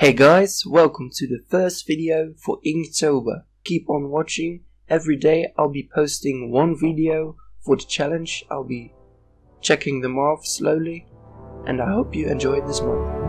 Hey guys, welcome to the first video for Inktober. Keep on watching. Every day I'll be posting one video for the challenge. I'll be checking them off slowly and I hope you enjoy this month.